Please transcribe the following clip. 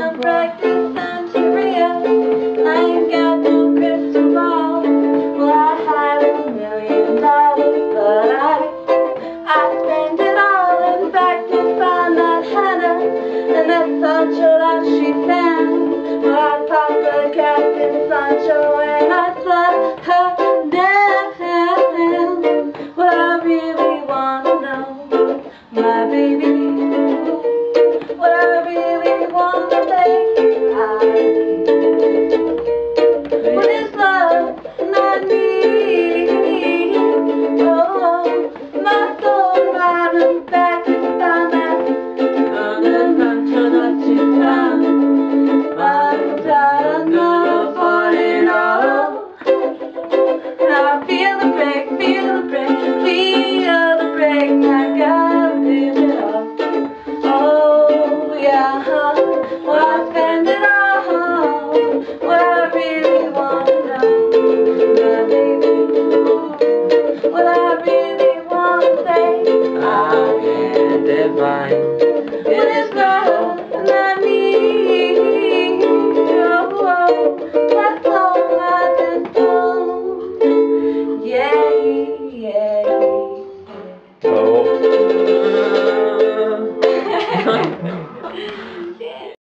I'm practicing. I ain't got no crystal ball. Well, I a million dollars, but I I it all. In fact, I Hannah, and that that she found. Well, I Captain Sancho, and I her down. Well, I really wanna know, my baby. Bye.